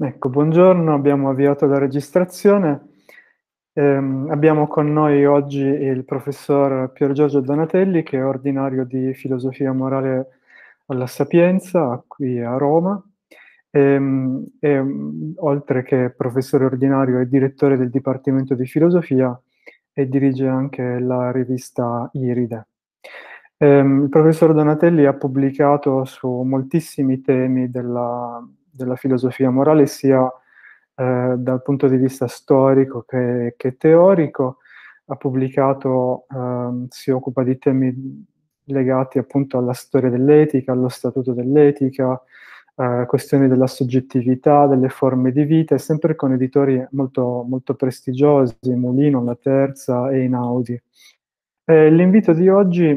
Ecco, buongiorno, abbiamo avviato la registrazione. Eh, abbiamo con noi oggi il professor Pier Giorgio Donatelli, che è ordinario di filosofia morale alla Sapienza, qui a Roma, e, e, oltre che professore ordinario e direttore del Dipartimento di Filosofia e dirige anche la rivista Iride. Eh, il professor Donatelli ha pubblicato su moltissimi temi della, della filosofia morale sia eh, dal punto di vista storico che, che teorico, ha pubblicato, eh, si occupa di temi legati appunto alla storia dell'etica, allo statuto dell'etica, eh, questioni della soggettività, delle forme di vita, e sempre con editori molto, molto prestigiosi, Mulino, La Terza e Inaudi. Eh, l'invito di oggi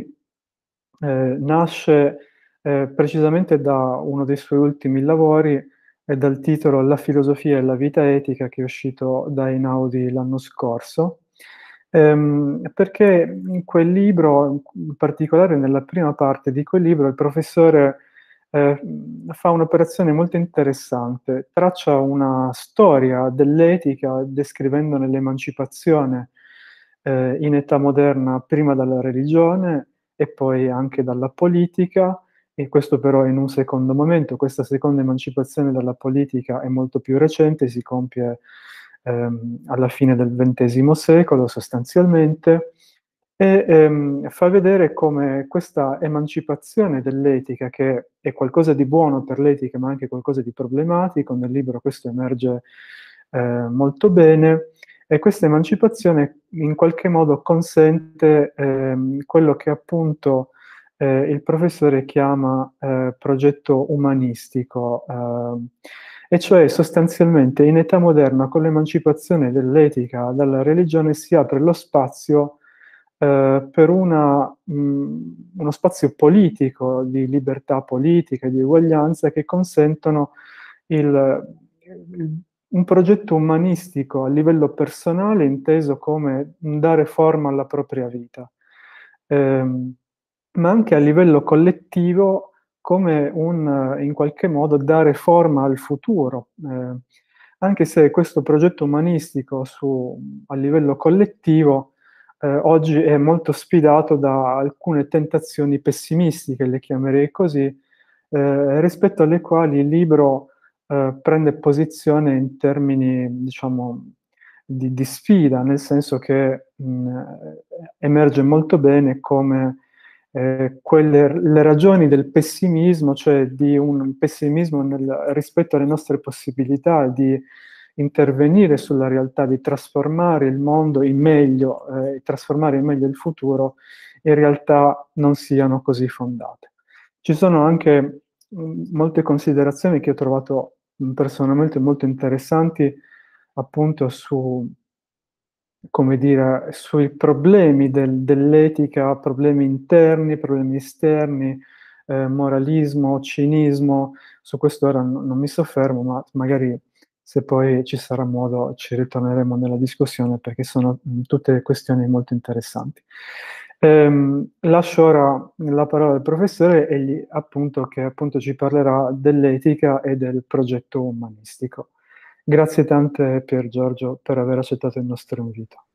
eh, nasce eh, precisamente da uno dei suoi ultimi lavori e dal titolo La filosofia e la vita etica che è uscito da Inaudi l'anno scorso, ehm, perché in quel libro, in particolare nella prima parte di quel libro, il professore eh, fa un'operazione molto interessante, traccia una storia dell'etica descrivendone l'emancipazione eh, in età moderna prima dalla religione e poi anche dalla politica, e questo però in un secondo momento, questa seconda emancipazione dalla politica è molto più recente, si compie ehm, alla fine del XX secolo sostanzialmente, e ehm, fa vedere come questa emancipazione dell'etica, che è qualcosa di buono per l'etica ma anche qualcosa di problematico, nel libro questo emerge eh, molto bene, e questa emancipazione in qualche modo consente ehm, quello che appunto eh, il professore chiama eh, progetto umanistico, eh, e cioè sostanzialmente in età moderna con l'emancipazione dell'etica dalla religione si apre lo spazio eh, per una, mh, uno spazio politico di libertà politica, di uguaglianza che consentono il, il un progetto umanistico a livello personale inteso come dare forma alla propria vita, eh, ma anche a livello collettivo come un, in qualche modo, dare forma al futuro. Eh, anche se questo progetto umanistico su, a livello collettivo eh, oggi è molto sfidato da alcune tentazioni pessimistiche, le chiamerei così, eh, rispetto alle quali il libro eh, prende posizione in termini, diciamo, di, di sfida, nel senso che mh, emerge molto bene come eh, quelle, le ragioni del pessimismo, cioè di un pessimismo nel, rispetto alle nostre possibilità di intervenire sulla realtà, di trasformare il mondo in meglio, eh, trasformare in meglio il futuro, in realtà non siano così fondate. Ci sono anche mh, molte considerazioni che ho trovato personalmente molto interessanti appunto su, come dire, sui problemi del, dell'etica, problemi interni, problemi esterni, eh, moralismo, cinismo, su questo ora non, non mi soffermo, ma magari se poi ci sarà modo ci ritorneremo nella discussione perché sono mh, tutte questioni molto interessanti. Ehm, lascio ora la parola al professore egli, appunto, che appunto ci parlerà dell'etica e del progetto umanistico. Grazie tante Pier Giorgio per aver accettato il nostro invito.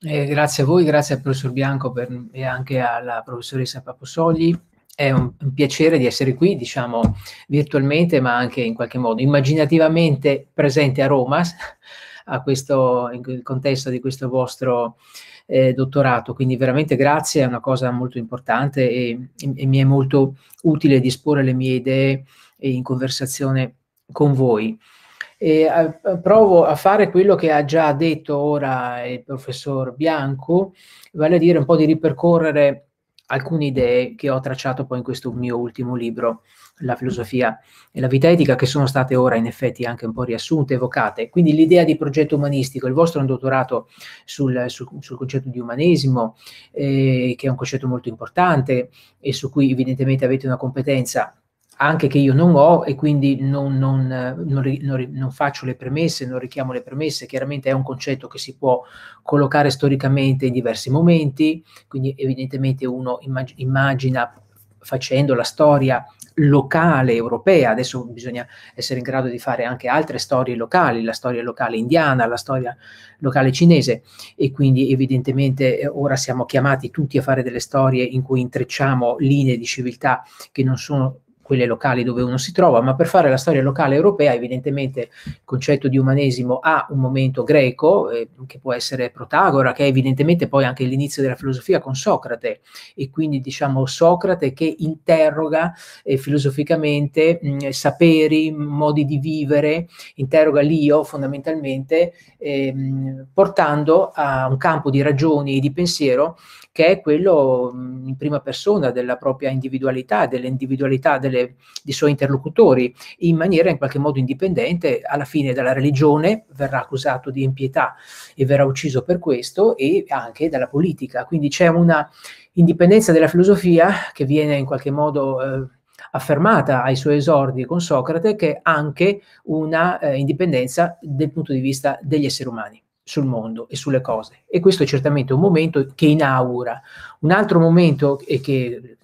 Eh, grazie a voi, grazie al professor Bianco per, e anche alla professoressa Paposogli. È un, un, piacere di essere qui, diciamo virtualmente, ma anche in qualche modo immaginativamente presente a Roma, a questo, in contesto di questo vostro eh, dottorato. Quindi veramente grazie, è una cosa molto importante e, e, e mi è molto utile disporre le mie idee in conversazione con voi. E, a, provo a fare quello che ha già detto ora il professor Bianco, vale a dire un po' di ripercorrere alcune idee che ho tracciato poi in questo mio ultimo libro, La filosofia e la vita etica, che sono state ora in effetti anche un po' riassunte, evocate. Quindi l'idea di progetto umanistico, il vostro è un dottorato sul, sul, sul concetto di umanesimo, eh, che è un concetto molto importante e su cui evidentemente avete una competenza anche che io non ho e quindi non, non, non, non, faccio le premesse, non richiamo le premesse, chiaramente è un concetto che si può collocare storicamente in diversi momenti, quindi evidentemente uno immag- immagina facendo la storia locale europea, adesso bisogna essere in grado di fare anche altre storie locali, la storia locale indiana, la storia locale cinese. E quindi evidentemente eh, ora siamo chiamati tutti a fare delle storie in cui intrecciamo linee di civiltà che non sono quelle locali dove uno si trova, ma per fare la storia locale europea evidentemente il concetto di umanesimo ha un momento greco, eh, che può essere Protagora, che è evidentemente poi anche l'inizio della filosofia con Socrate, e quindi diciamo Socrate che interroga eh, filosoficamente mh, saperi, modi di vivere, interroga l'io fondamentalmente, eh, portando a un campo di ragioni e di pensiero che è quello in prima persona della propria individualità, dell'individualità delle, dei suoi interlocutori, in maniera in qualche modo indipendente, alla fine dalla religione verrà accusato di impietà e verrà ucciso per questo e anche dalla politica. Quindi c'è una indipendenza della filosofia che viene in qualche modo eh, affermata ai suoi esordi con Socrate, che è anche una eh, indipendenza del punto di vista degli esseri umani sul mondo e sulle cose. E questo è certamente un momento che inaugura. Un altro momento che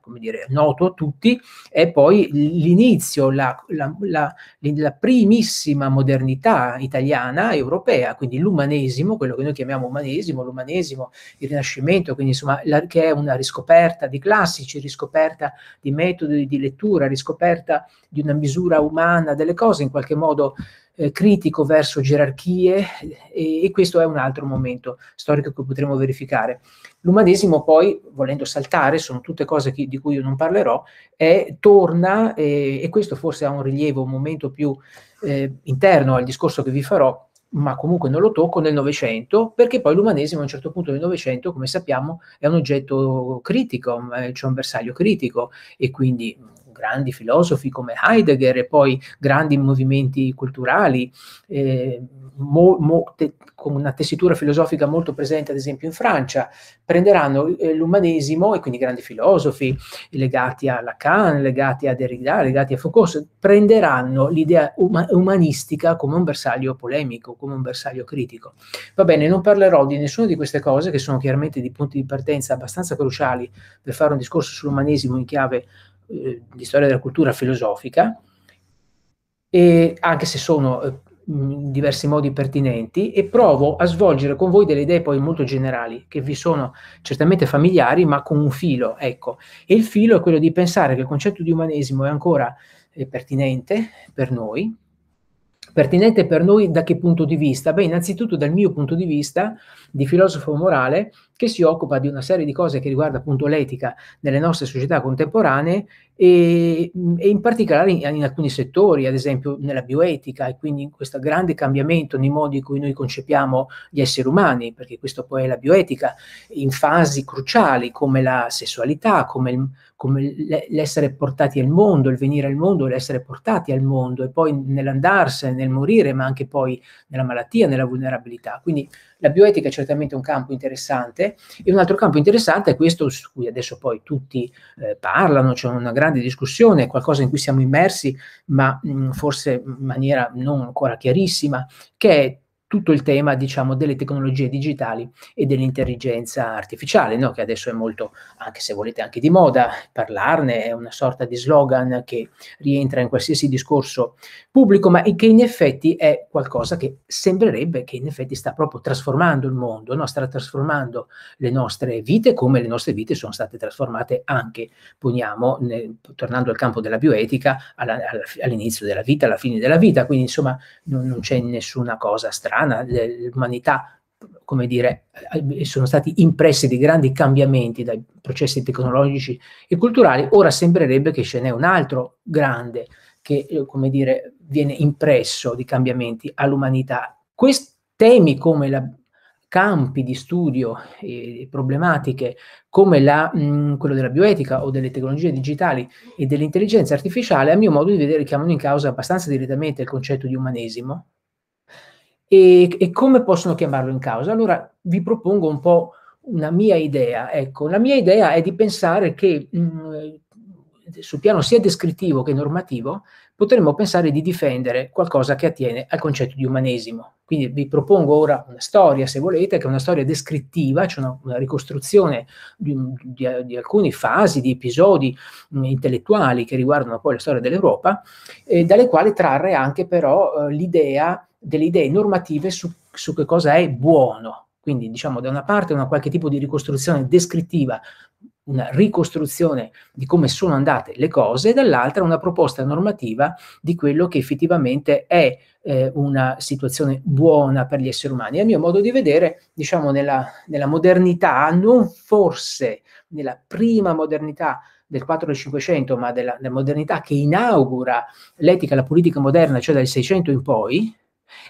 come dire, noto a tutti, è poi l'inizio, la, la, la, la, primissima modernità italiana, europea, quindi l'umanesimo, quello che noi chiamiamo umanesimo, l'umanesimo, il rinascimento, quindi insomma, che è una riscoperta di classici, riscoperta di metodi di lettura, riscoperta di una misura umana delle cose, in qualche modo eh, critico verso gerarchie e, e, questo è un altro momento storico che potremo verificare. L'umanesimo poi, volendo saltare, sono tutte cose che, di cui io non parlerò, è, torna e, e, questo forse ha un rilievo, un momento più eh, interno al discorso che vi farò, ma comunque non lo tocco nel Novecento, perché poi l'umanesimo a un certo punto del Novecento, come sappiamo, è un oggetto critico, c'è cioè un bersaglio critico e quindi grandi filosofi come Heidegger e poi grandi movimenti culturali, eh, mo, mo, te, con una tessitura filosofica molto presente ad esempio in Francia, prenderanno eh, l'umanesimo e quindi grandi filosofi legati a Lacan, legati a Derrida, legati a Foucault, prenderanno l'idea uma- umanistica come un bersaglio polemico, come un bersaglio critico. Va bene, non parlerò di nessuna di queste cose che sono chiaramente di punti di partenza abbastanza cruciali per fare un discorso sull'umanesimo in chiave eh, di storia della cultura filosofica, e anche se sono eh, in diversi modi pertinenti, e provo a svolgere con voi delle idee poi molto generali, che vi sono certamente familiari, ma con un filo, ecco. E il filo è quello di pensare che il concetto di umanesimo è ancora eh, pertinente per noi, pertinente per noi da che punto di vista? Beh, innanzitutto dal mio punto di vista di filosofo morale che si occupa di una serie di cose che riguarda appunto l'etica nelle nostre società contemporanee e, e in particolare in, in, alcuni settori, ad esempio nella bioetica e quindi in questo grande cambiamento nei modi in cui noi concepiamo gli esseri umani, perché questo poi è la bioetica, in fasi cruciali come la sessualità, come, il, come l'essere portati al mondo, il venire al mondo, l'essere portati al mondo e poi nell'andarsene, nel morire, ma anche poi nella malattia, nella vulnerabilità. Quindi la bioetica è certamente un campo interessante e un altro campo interessante è questo su cui adesso poi tutti eh, parlano, c'è una grande discussione, qualcosa in cui siamo immersi, ma mh, forse in maniera non ancora chiarissima, che è tutto il tema, diciamo, delle tecnologie digitali e dell'intelligenza artificiale, no? che adesso è molto, anche se volete, anche di moda parlarne, è una sorta di slogan che rientra in qualsiasi discorso pubblico, ma che in effetti è qualcosa che sembrerebbe che in effetti sta proprio trasformando il mondo, no? sta trasformando le nostre vite come le nostre vite sono state trasformate anche, poniamo, nel, tornando al campo della bioetica, alla, alla, all'inizio della vita, alla fine della vita, quindi insomma non, non c'è nessuna cosa strana. L'umanità, come dire, eh, sono stati impressi dei grandi cambiamenti dai processi tecnologici e culturali, ora sembrerebbe che ce n'è un altro grande che, eh, come dire, viene impresso di cambiamenti all'umanità. Questi temi come la campi di studio e problematiche come la, mh, quello della bioetica o delle tecnologie digitali e dell'intelligenza artificiale, a mio modo di vedere, chiamano in causa abbastanza direttamente il concetto di umanesimo, e, e come possono chiamarlo in causa? Allora vi propongo un po' una mia idea. Ecco, la mia idea è di pensare che mh, sul piano sia descrittivo che normativo, potremmo pensare di difendere qualcosa che attiene al concetto di umanesimo. Quindi vi propongo ora una storia, se volete, che è una storia descrittiva, cioè una, una ricostruzione di, di, di, alcune fasi, di episodi mh, intellettuali che riguardano poi la storia dell'Europa, eh, dalle quali trarre anche però eh, l'idea delle idee normative su, su che cosa è buono. Quindi diciamo da una parte una qualche tipo di ricostruzione descrittiva una ricostruzione di come sono andate le cose, e dall'altra una proposta normativa di quello che effettivamente è eh, una situazione buona per gli esseri umani. A mio modo di vedere, diciamo, nella, nella modernità, non forse nella prima modernità del 4 del 500, ma della, della modernità che inaugura l'etica e la politica moderna, cioè dal 600 in poi,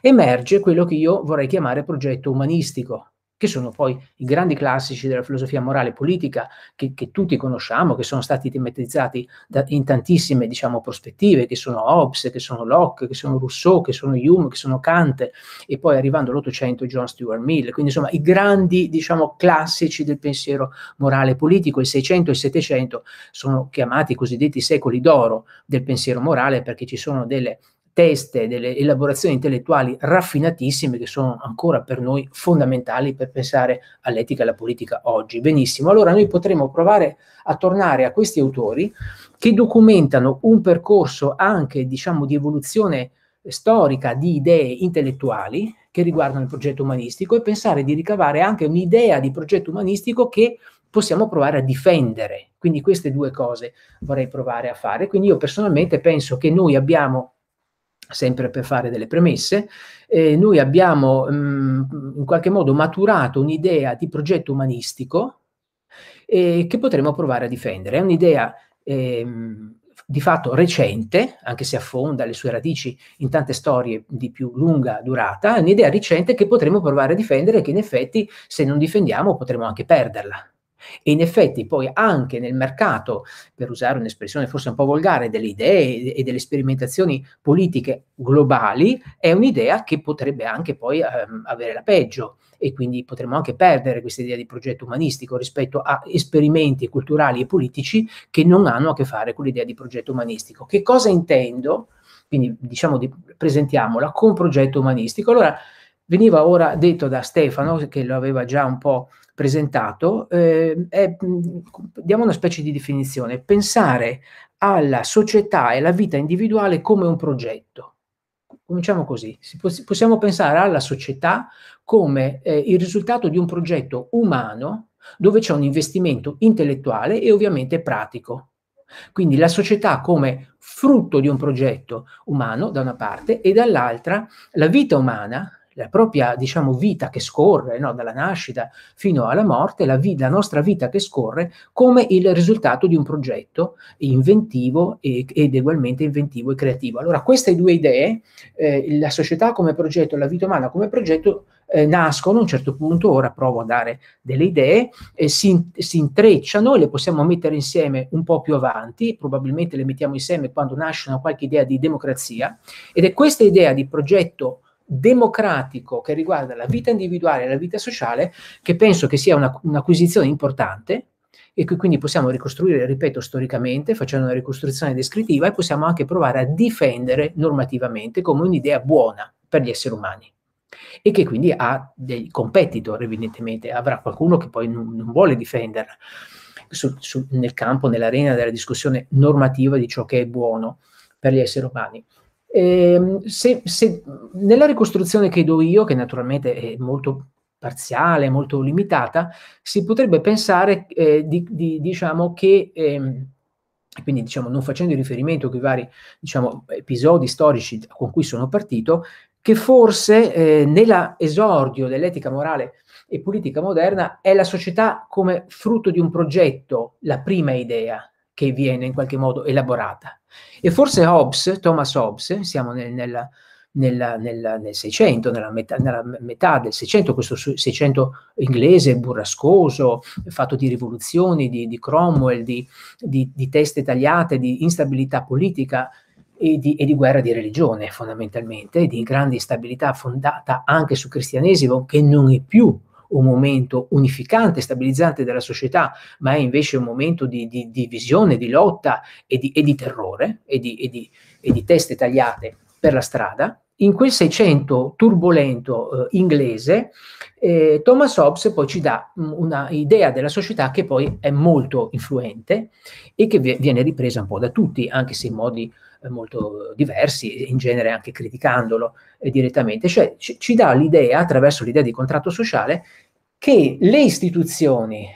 emerge quello che io vorrei chiamare progetto umanistico che sono poi i grandi classici della filosofia morale e politica che, che tutti conosciamo, che sono stati tematizzati da, in tantissime diciamo, prospettive, che sono Hobbes, che sono Locke, che sono Rousseau, che sono Hume, che sono Kant, e poi arrivando all'Ottocento John Stuart Mill. Quindi insomma i grandi diciamo, classici del pensiero morale e politico, il 600 e il 700 sono chiamati i cosiddetti secoli d'oro del pensiero morale perché ci sono delle teste, delle elaborazioni intellettuali raffinatissime che sono ancora per noi fondamentali per pensare all'etica e alla politica oggi. Benissimo, allora noi potremo provare a tornare a questi autori che documentano un percorso anche, diciamo, di evoluzione storica di idee intellettuali che riguardano il progetto umanistico e pensare di ricavare anche un'idea di progetto umanistico che possiamo provare a difendere. Quindi queste due cose vorrei provare a fare. Quindi io personalmente penso che noi abbiamo sempre per fare delle premesse, eh, noi abbiamo mh, mm, in qualche modo maturato un'idea di progetto umanistico eh, che potremo provare a difendere. È un'idea eh, di fatto recente, anche se affonda le sue radici in tante storie di più lunga durata, è un'idea recente che potremo provare a difendere e che in effetti se non difendiamo potremo anche perderla. E in effetti poi anche nel mercato, per usare un'espressione forse un po' volgare, delle idee e delle sperimentazioni politiche globali, è un'idea che potrebbe anche poi ehm, avere la peggio e quindi potremmo anche perdere questa idea di progetto umanistico rispetto a esperimenti culturali e politici che non hanno a che fare con l'idea di progetto umanistico. Che cosa intendo? Quindi diciamo di, presentiamola con progetto umanistico. Allora, veniva ora detto da Stefano, che lo aveva già un po' presentato, eh, è, diamo una specie di definizione, pensare alla società e alla vita individuale come un progetto. Cominciamo così, possiamo pensare alla società come eh, il risultato di un progetto umano dove c'è un investimento intellettuale e ovviamente pratico. Quindi la società come frutto di un progetto umano da una parte e dall'altra la vita umana la propria diciamo, vita che scorre no? dalla nascita fino alla morte, la, vi- la, nostra vita che scorre come il risultato di un progetto inventivo e- ed ugualmente inventivo e creativo. Allora queste due idee, eh, la società come progetto e la vita umana come progetto, eh, nascono a un certo punto, ora provo a dare delle idee, eh, si, si, intrecciano e le possiamo mettere insieme un po' più avanti, probabilmente le mettiamo insieme quando nasce una qualche idea di democrazia, ed è questa idea di progetto democratico che riguarda la vita individuale e la vita sociale, che penso che sia una, un'acquisizione importante e che quindi possiamo ricostruire, ripeto, storicamente, facendo una ricostruzione descrittiva e possiamo anche provare a difendere normativamente come un'idea buona per gli esseri umani. E che quindi ha dei competitor, evidentemente, avrà qualcuno che poi non, non vuole difenderla. Su, su, nel campo, nell'arena della discussione normativa di ciò che è buono per gli esseri umani. Eh, se, se, nella ricostruzione che do io, che naturalmente è molto parziale, molto limitata, si potrebbe pensare eh, di, di, diciamo che eh, quindi diciamo non facendo riferimento ai vari diciamo, episodi storici con cui sono partito, che forse eh, nell'esordio dell'etica morale e politica moderna è la società come frutto di un progetto la prima idea che viene in qualche modo elaborata. E forse Hobbes, Thomas Hobbes, siamo nel, nella, nella, nella, nel 600, nella metà, nella metà, del 600, questo 600 inglese burrascoso, fatto di rivoluzioni, di, di Cromwell, di, di, di, teste tagliate, di instabilità politica e di, e guerra di religione fondamentalmente, di grande instabilità fondata anche sul cristianesimo che non è più un momento unificante, stabilizzante della società, ma è invece un momento di, di, di visione, di lotta e di, e di terrore e di, e, e di teste tagliate per la strada, in quel 600 turbolento eh, inglese, eh, Thomas Hobbes poi ci dà un'idea della società che poi è molto influente e che viene ripresa un po' da tutti, anche se in modi eh, molto diversi, in genere anche criticandolo eh, direttamente. Cioè ci, ci dà l'idea, attraverso l'idea di contratto sociale, che le istituzioni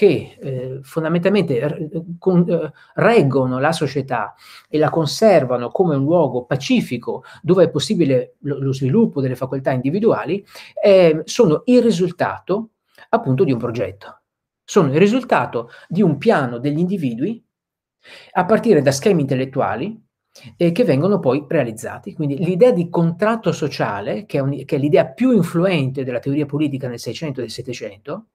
che eh, fondamentalmente con, eh, reggono la società e la conservano come un luogo pacifico dove è possibile lo, lo sviluppo delle facoltà individuali, eh, sono il risultato appunto di un progetto. Sono il risultato di un piano degli individui a partire da schemi intellettuali eh, che vengono poi realizzati. Quindi l'idea di contratto sociale, che è, un, che è l'idea più influente della teoria politica nel 600 e nel 700,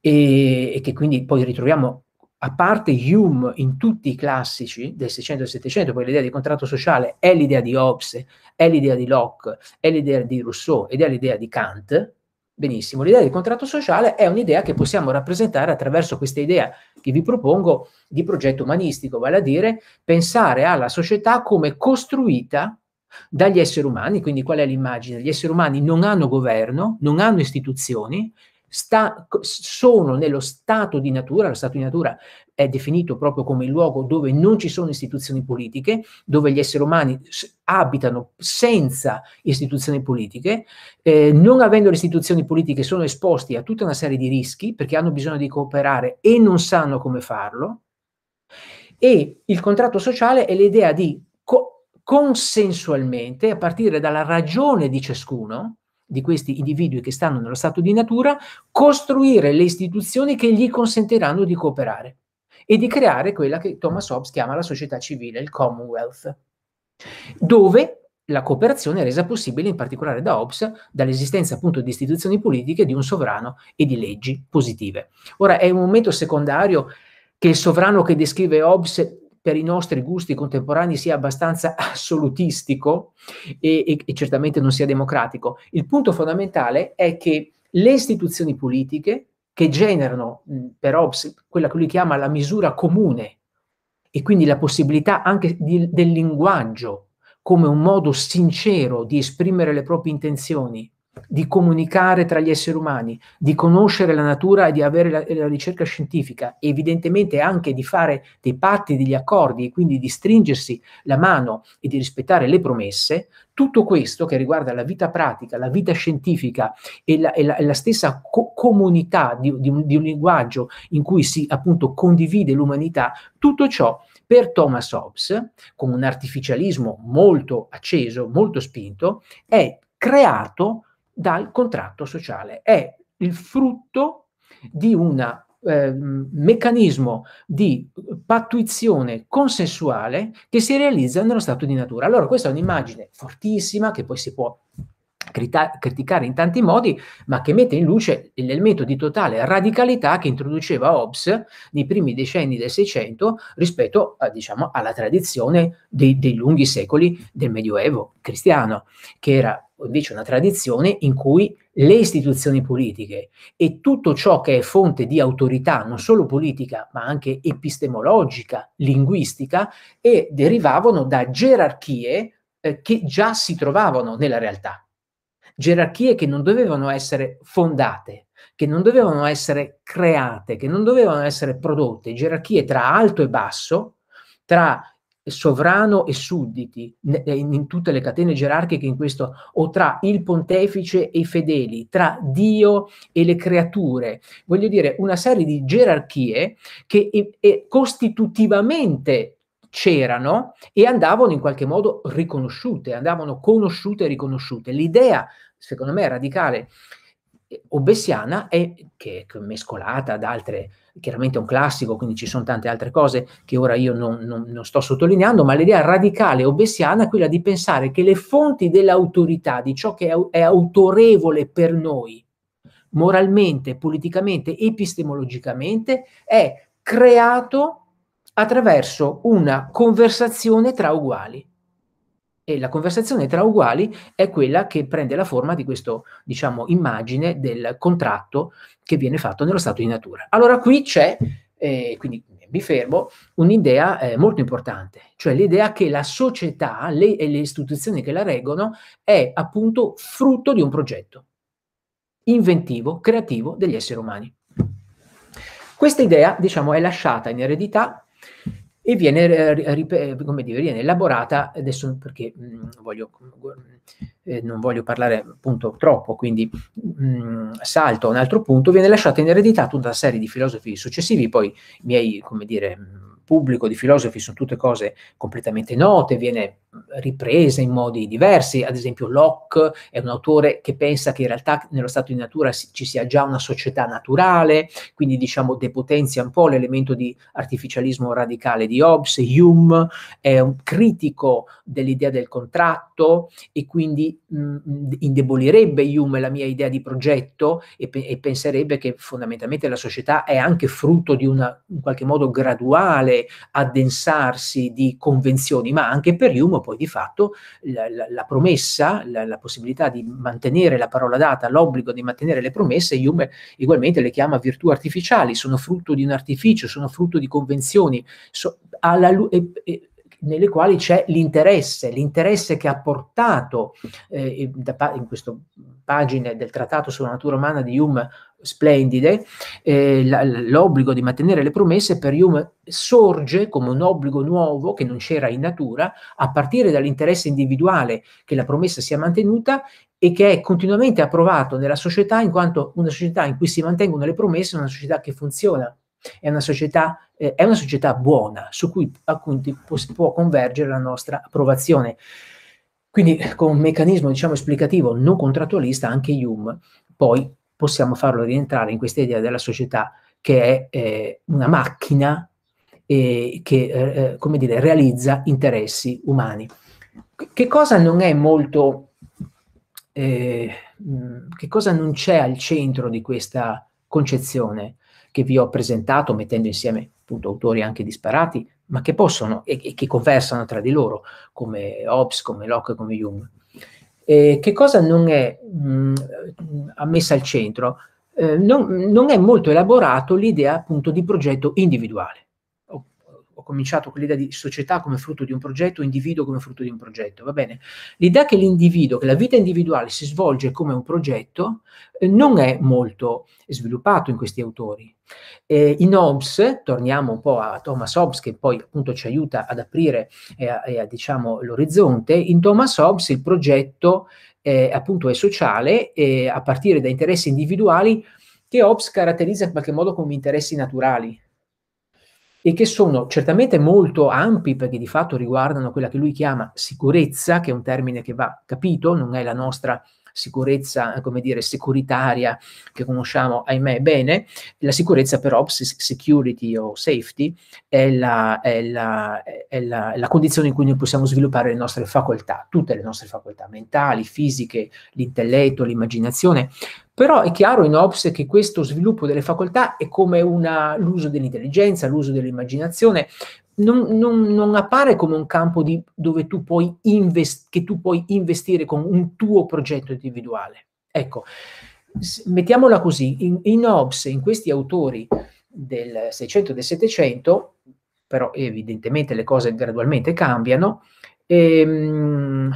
e, e che quindi poi ritroviamo a parte Hume in tutti i classici del 600 e 700, poi l'idea di contratto sociale è l'idea di Hobbes, è l'idea di Locke, è l'idea di Rousseau ed è l'idea di Kant, benissimo, l'idea di contratto sociale è un'idea che possiamo rappresentare attraverso questa idea che vi propongo di progetto umanistico, vale a dire pensare alla società come costruita dagli esseri umani, quindi qual è l'immagine? Gli esseri umani non hanno governo, non hanno istituzioni, sta, sono nello stato di natura, lo stato di natura è definito proprio come il luogo dove non ci sono istituzioni politiche, dove gli esseri umani abitano senza istituzioni politiche, eh, non avendo le istituzioni politiche sono esposti a tutta una serie di rischi perché hanno bisogno di cooperare e non sanno come farlo. E il contratto sociale è l'idea di co- consensualmente, a partire dalla ragione di ciascuno, di questi individui che stanno nello stato di natura, costruire le istituzioni che gli consentiranno di cooperare e di creare quella che Thomas Hobbes chiama la società civile, il Commonwealth, dove la cooperazione è resa possibile in particolare da Hobbes dall'esistenza appunto di istituzioni politiche, di un sovrano e di leggi positive. Ora è un momento secondario che il sovrano che descrive Hobbes per i nostri gusti contemporanei sia abbastanza assolutistico e, e, e certamente non sia democratico. Il punto fondamentale è che le istituzioni politiche che generano per Hobbes quella che lui chiama la misura comune e quindi la possibilità anche di, del linguaggio come un modo sincero di esprimere le proprie intenzioni di comunicare tra gli esseri umani, di conoscere la natura e di avere la, la, ricerca scientifica, evidentemente anche di fare dei patti, degli accordi e quindi di stringersi la mano e di rispettare le promesse, tutto questo che riguarda la vita pratica, la vita scientifica e la, e la, e la stessa co- comunità di, di, un, di un linguaggio in cui si appunto condivide l'umanità, tutto ciò per Thomas Hobbes, con un artificialismo molto acceso, molto spinto, è creato dal contratto sociale. È il frutto di un eh, meccanismo di pattuizione consensuale che si realizza nello stato di natura. Allora, questa è un'immagine fortissima che poi si può criticare in tanti modi, ma che mette in luce l'elemento di totale radicalità che introduceva Hobbes nei primi decenni del Seicento rispetto a, diciamo, alla tradizione dei, dei lunghi secoli del Medioevo cristiano, che era invece una tradizione in cui le istituzioni politiche e tutto ciò che è fonte di autorità, non solo politica, ma anche epistemologica, linguistica, e derivavano da gerarchie eh, che già si trovavano nella realtà gerarchie che non dovevano essere fondate, che non dovevano essere create, che non dovevano essere prodotte, gerarchie tra alto e basso, tra sovrano e sudditi eh, in, tutte le catene gerarchiche in questo o tra il pontefice e i fedeli, tra Dio e le creature. Voglio dire, una serie di gerarchie che e, e costitutivamente c'erano e andavano in qualche modo riconosciute, andavano conosciute e riconosciute. L'idea secondo me radicale obessiana è che è mescolata ad altre, chiaramente è un classico, quindi ci sono tante altre cose che ora io non, non, non sto sottolineando, ma l'idea radicale obessiana è quella di pensare che le fonti dell'autorità, di ciò che è, è autorevole per noi, moralmente, politicamente, epistemologicamente, è creato attraverso una conversazione tra uguali e la conversazione tra uguali è quella che prende la forma di questo, diciamo, immagine del contratto che viene fatto nello stato di natura. Allora qui c'è, eh, quindi mi fermo, un'idea eh, molto importante, cioè l'idea che la società le, e le istituzioni che la reggono è appunto frutto di un progetto inventivo, creativo degli esseri umani. Questa idea, diciamo, è lasciata in eredità e viene, eh, come dire, viene elaborata, adesso perché mh, mm, voglio, eh, non voglio parlare appunto troppo, quindi mh, mm, salto a un altro punto, viene lasciata in eredità tutta una serie di filosofi successivi, poi miei, come dire, pubblico di filosofi sono tutte cose completamente note, viene ripresa in modi diversi, ad esempio Locke è un autore che pensa che in realtà nello stato di natura ci sia già una società naturale, quindi diciamo depotenzia un po' l'elemento di artificialismo radicale di Hobbes, Hume è un critico dell'idea del contratto e quindi mh, indebolirebbe Hume la mia idea di progetto e, pe- e, penserebbe che fondamentalmente la società è anche frutto di una in qualche modo graduale addensarsi di convenzioni, ma anche per Hume poi di fatto la, la, la promessa, la, la, possibilità di mantenere la parola data, l'obbligo di mantenere le promesse, Hume ugualmente le chiama virtù artificiali, sono frutto di un artificio, sono frutto di convenzioni, so, alla, e, e, nelle quali c'è l'interesse, l'interesse che ha portato eh, in queste pagine del trattato sulla natura umana di Hume splendide, eh, l'obbligo di mantenere le promesse per Hume sorge come un obbligo nuovo che non c'era in natura a partire dall'interesse individuale che la promessa sia mantenuta e che è continuamente approvato nella società in quanto una società in cui si mantengono le promesse è una società che funziona, è una società, eh, è una società buona su cui appunto può, convergere la nostra approvazione. Quindi con un meccanismo diciamo esplicativo non contrattualista anche Hume poi possiamo farlo rientrare in questa idea della società che è eh, una macchina eh, che eh, eh dire, realizza interessi umani. Che cosa non è molto, eh, che cosa non c'è al centro di questa concezione che vi ho presentato mettendo insieme appunto autori anche disparati, ma che possono e, e che conversano tra di loro, come Hobbes, come Locke, come Jung. Eh, che cosa non è mh, ammessa al centro? Eh, non, non, è molto elaborato l'idea appunto di progetto individuale. Ho, ho, cominciato con l'idea di società come frutto di un progetto, individuo come frutto di un progetto, va bene? L'idea che l'individuo, che la vita individuale si svolge come un progetto, eh, non è molto sviluppato in questi autori. Eh, in Hobbes, torniamo un po' a Thomas Hobbes che poi appunto ci aiuta ad aprire e a, e a, diciamo, l'orizzonte, in Thomas Hobbes il progetto eh, appunto è sociale eh, a partire da interessi individuali che Hobbes caratterizza in qualche modo come interessi naturali e che sono certamente molto ampi perché di fatto riguardano quella che lui chiama sicurezza, che è un termine che va capito, non è la nostra sicurezza, come dire, securitaria che conosciamo, ahimè, bene, la sicurezza però, security o safety, è la, è, la, è, la, è la condizione in cui noi possiamo sviluppare le nostre facoltà, tutte le nostre facoltà mentali, fisiche, l'intelletto, l'immaginazione, però è chiaro in Hobbes che questo sviluppo delle facoltà è come una, l'uso dell'intelligenza, l'uso dell'immaginazione, non, non, non, appare come un campo di, dove tu puoi invest, tu puoi investire con un tuo progetto individuale. Ecco, mettiamola così, in, in Hobbes, in questi autori del 600 e del 700, però evidentemente le cose gradualmente cambiano, ehm,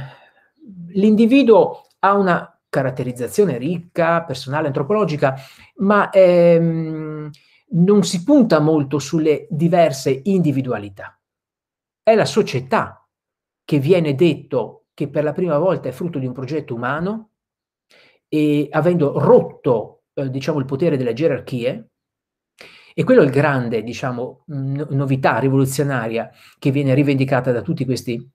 l'individuo ha una caratterizzazione ricca, personale, antropologica, ma ehm, non si punta molto sulle diverse individualità. È la società che viene detto che per la prima volta è frutto di un progetto umano e avendo rotto, eh, diciamo, il potere delle gerarchie, e quello è il grande, diciamo, no- novità rivoluzionaria che viene rivendicata da tutti questi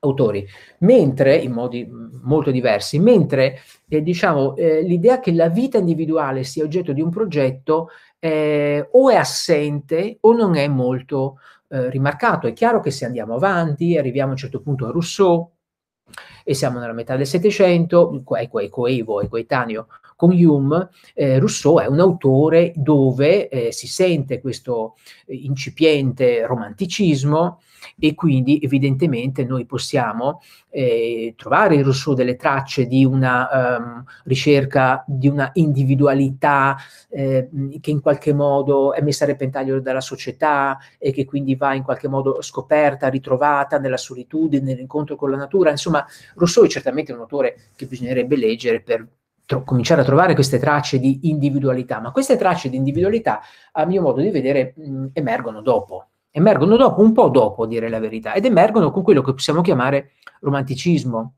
autori, mentre, in modi molto diversi, mentre eh, diciamo, eh, l'idea che la vita individuale sia oggetto di un progetto eh, o è assente o non è molto eh, rimarcato. È chiaro che se andiamo avanti, arriviamo a un certo punto a Rousseau, e siamo nella metà del Settecento, è coevo, è coetaneo con Hume, eh, Rousseau è un autore dove eh, si sente questo incipiente romanticismo e quindi evidentemente noi possiamo eh, trovare in Rousseau delle tracce di una um, ricerca di una individualità eh, che in qualche modo è messa a repentaglio dalla società e che quindi va in qualche modo scoperta, ritrovata nella solitudine, nell'incontro con la natura. Insomma, Rousseau è certamente un autore che bisognerebbe leggere per tro- cominciare a trovare queste tracce di individualità, ma queste tracce di individualità, a mio modo di vedere, mh, emergono dopo. Emergono dopo, un po' dopo, a dire la verità, ed emergono con quello che possiamo chiamare romanticismo,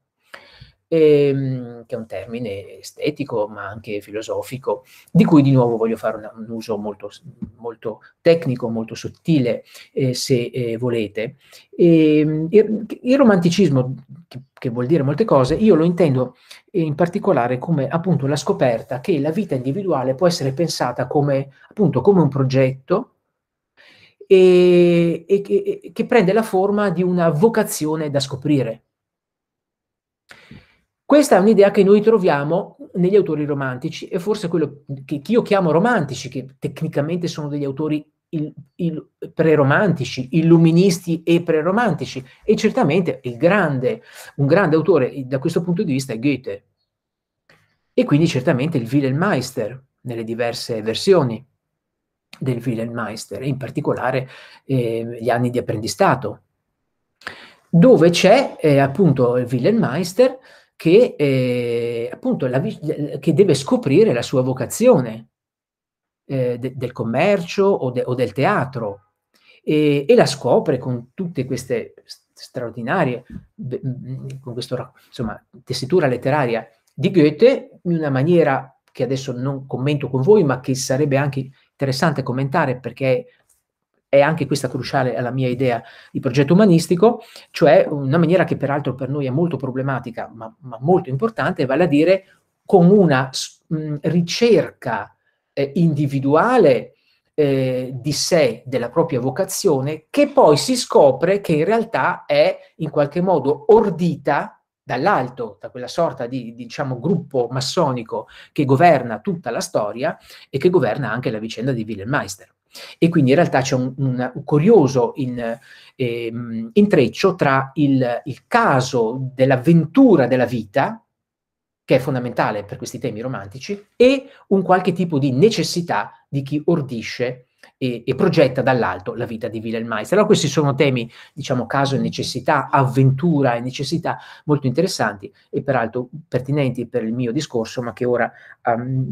ehm, che è un termine estetico ma anche filosofico, di cui di nuovo voglio fare un, un uso molto, molto, tecnico, molto sottile, eh, se eh, volete. E, ehm, il, il, romanticismo, che, che, vuol dire molte cose, io lo intendo in particolare come appunto la scoperta che la vita individuale può essere pensata come appunto come un progetto, e, e che, che prende la forma di una vocazione da scoprire. Questa è un'idea che noi troviamo negli autori romantici e forse quello che, io chiamo romantici, che tecnicamente sono degli autori il, il, preromantici, illuministi e preromantici. E certamente grande, un grande autore da questo punto di vista è Goethe. E quindi certamente il Wilhelmeister nelle diverse versioni del Wilhelmeister, in particolare eh, gli anni di apprendistato, dove c'è eh, appunto il Wilhelmeister che, eh, appunto la, che deve scoprire la sua vocazione eh, de, del commercio o, de, o, del teatro. E, e, la scopre con tutte queste straordinarie, con questa tessitura letteraria di Goethe in una maniera che adesso non commento con voi, ma che sarebbe anche interessante commentare perché è anche questa cruciale alla mia idea di progetto umanistico, cioè una maniera che peraltro per noi è molto problematica, ma, ma molto importante, vale a dire con una mh, ricerca eh, individuale eh, di sé, della propria vocazione, che poi si scopre che in realtà è in qualche modo ordita dall'alto, da quella sorta di, di diciamo, gruppo massonico che governa tutta la storia e che governa anche la vicenda di Wilhelmeister. E quindi in realtà c'è un, un, curioso in, eh, intreccio tra il, il caso dell'avventura della vita, che è fondamentale per questi temi romantici, e un qualche tipo di necessità di chi ordisce e, e, progetta dall'alto la vita di Wilhelmeister. Allora questi sono temi, diciamo, caso e necessità, avventura e necessità molto interessanti e peraltro pertinenti per il mio discorso, ma che ora um,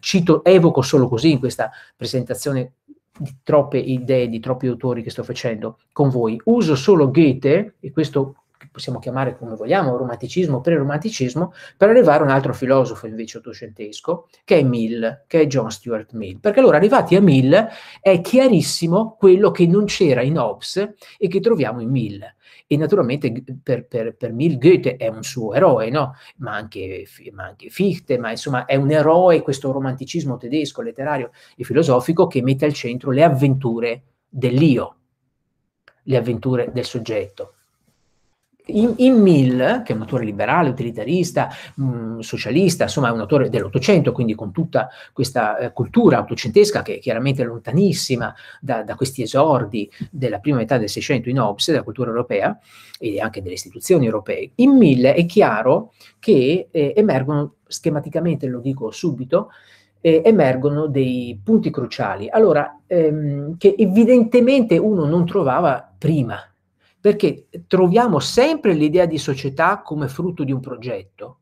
cito, evoco solo così in questa presentazione di troppe idee, di troppi autori che sto facendo con voi. Uso solo Goethe, e questo possiamo chiamare come vogliamo, romanticismo, pre-romanticismo, per arrivare a un altro filosofo invece ottocentesco, che è Mill, che è John Stuart Mill. Perché allora, arrivati a Mill, è chiarissimo quello che non c'era in Hobbes e che troviamo in Mill. E naturalmente per, per, per Mill Goethe è un suo eroe, no? ma, anche, ma anche Fichte, ma insomma è un eroe questo romanticismo tedesco, letterario e filosofico che mette al centro le avventure dell'io, le avventure del soggetto. In, in Mill, che è un autore liberale, utilitarista, mh, mm, socialista, insomma è un autore dell'Ottocento, quindi con tutta questa eh, cultura ottocentesca che è chiaramente lontanissima da, da, questi esordi della prima metà del Seicento in Hobbes, della cultura europea e anche delle istituzioni europee. In Mill è chiaro che eh, emergono schematicamente, lo dico subito, eh, emergono dei punti cruciali, allora, ehm, che evidentemente uno non trovava prima perché troviamo sempre l'idea di società come frutto di un progetto,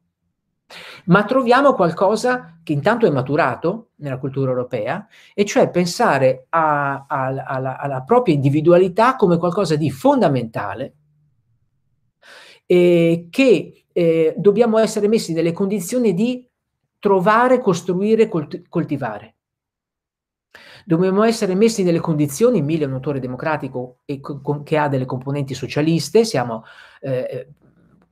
ma troviamo qualcosa che intanto è maturato nella cultura europea, e cioè pensare a, a, alla, alla, propria individualità come qualcosa di fondamentale, e che eh, dobbiamo essere messi nelle condizioni di trovare, costruire, coltivare. Dobbiamo essere messi nelle condizioni, Mille è un autore democratico e con, che ha delle componenti socialiste, siamo eh,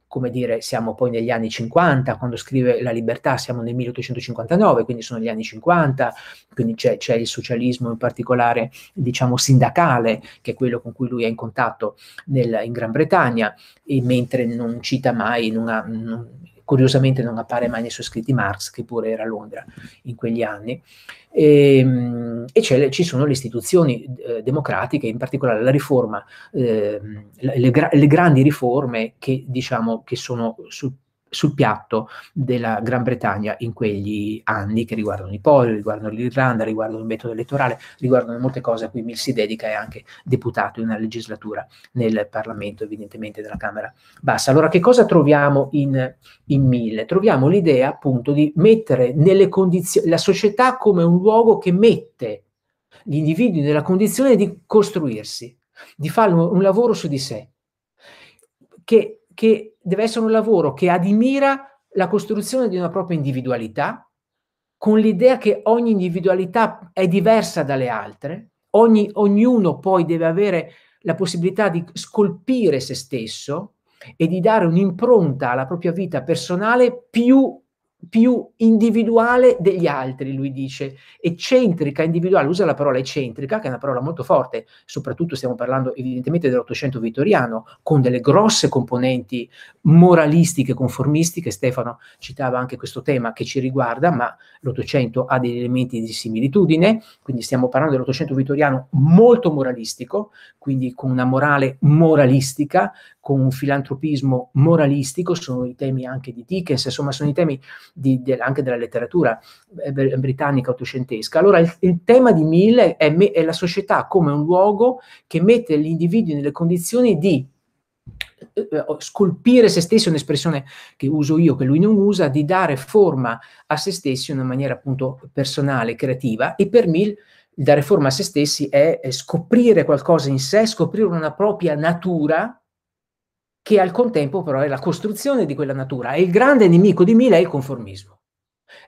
come dire, siamo poi negli anni 50, quando scrive La libertà siamo nel 1859, quindi sono gli anni 50, quindi c'è, c'è il socialismo in particolare, diciamo, sindacale, che è quello con cui lui è in contatto nel, in Gran Bretagna, mentre non cita mai, non ha, non, curiosamente non appare mai nei suoi scritti Marx, che pure era a Londra in quegli anni, ehm, e, e ci sono le istituzioni eh, democratiche, in particolare la riforma, eh, le, le, grandi riforme che, diciamo, che sono sul sul piatto della Gran Bretagna in quegli anni che riguardano i poli, riguardano l'Irlanda, riguardano il metodo elettorale, riguardano molte cose a cui Mill si dedica e anche deputato in una legislatura nel Parlamento, evidentemente della Camera Bassa. Allora, che cosa troviamo in, in Mill? Troviamo l'idea appunto di mettere nelle condizioni la società come un luogo che mette gli individui nella condizione di costruirsi, di fare un, un lavoro su di sé, che che deve essere un lavoro che admira la costruzione di una propria individualità, con l'idea che ogni individualità è diversa dalle altre, ogni, ognuno poi deve avere la possibilità di scolpire se stesso e di dare un'impronta alla propria vita personale più più individuale degli altri, lui dice, eccentrica, individuale, usa la parola eccentrica, che è una parola molto forte, soprattutto stiamo parlando evidentemente dell'Ottocento vittoriano, con delle grosse componenti moralistiche, conformistiche, Stefano citava anche questo tema che ci riguarda, ma l'Ottocento ha degli elementi di similitudine, quindi stiamo parlando dell'Ottocento vittoriano molto moralistico, quindi con una morale moralistica, con un filantropismo moralistico, sono i temi anche di Dickens, insomma sono i temi di, de, anche della letteratura eh, britannica ottocentesca. Allora il, il tema di Mill è, è, la società come un luogo che mette gli individui nelle condizioni di eh, eh, scolpire se stessi, un'espressione che uso io, che lui non usa, di dare forma a se stessi in una maniera appunto personale, creativa, e per Mill dare forma a se stessi è, è scoprire qualcosa in sé, scoprire una propria natura, che al contempo però è la costruzione di quella natura. E il grande nemico di Mila è il conformismo.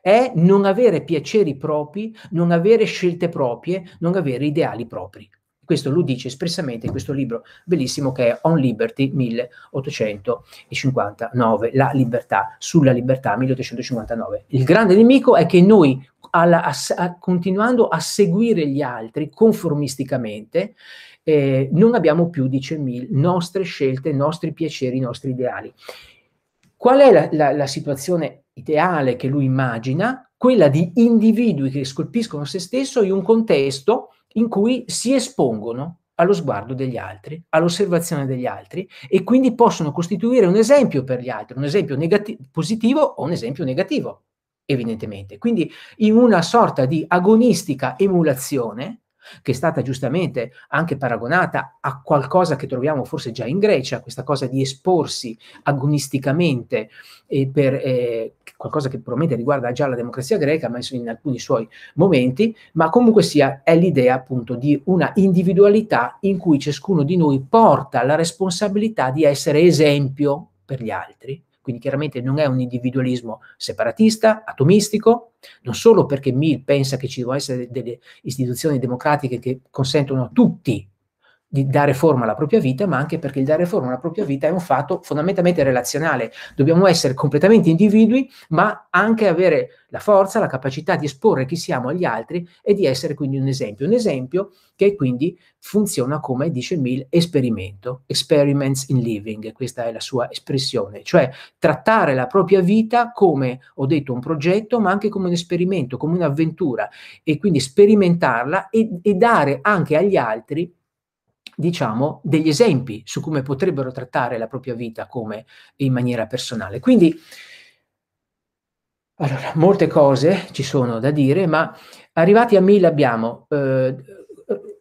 È non avere piaceri propri, non avere scelte proprie, non avere ideali propri. Questo lo dice espressamente in questo libro bellissimo che è On Liberty 1859, La libertà, sulla libertà 1859. Il grande nemico è che noi, alla, a, continuando a seguire gli altri conformisticamente, eh, non abbiamo più, dice Mill, nostre scelte, nostri piaceri, nostri ideali. Qual è la, la, la situazione ideale che lui immagina? Quella di individui che scolpiscono se stesso in un contesto in cui si espongono allo sguardo degli altri, all'osservazione degli altri e quindi possono costituire un esempio per gli altri, un esempio negati- positivo o un esempio negativo, evidentemente. Quindi in una sorta di agonistica emulazione che è stata giustamente anche paragonata a qualcosa che troviamo forse già in Grecia, questa cosa di esporsi agonisticamente eh, per eh, qualcosa che probabilmente riguarda già la democrazia greca, ma in alcuni suoi momenti, ma comunque sia è l'idea appunto di una individualità in cui ciascuno di noi porta la responsabilità di essere esempio per gli altri quindi chiaramente non è un individualismo separatista, atomistico, non solo perché Mill pensa che ci devono essere delle istituzioni democratiche che consentono a tutti di dare forma alla propria vita, ma anche perché il dare forma alla propria vita è un fatto fondamentalmente relazionale. Dobbiamo essere completamente individui, ma anche avere la forza, la capacità di esporre chi siamo agli altri e di essere quindi un esempio. Un esempio che quindi funziona come, dice Mill, esperimento, experiments in living, questa è la sua espressione, cioè trattare la propria vita come, ho detto, un progetto, ma anche come un esperimento, come un'avventura e quindi sperimentarla e, e dare anche agli altri diciamo, degli esempi su come potrebbero trattare la propria vita come in maniera personale. Quindi, allora, molte cose ci sono da dire, ma arrivati a Mill abbiamo eh,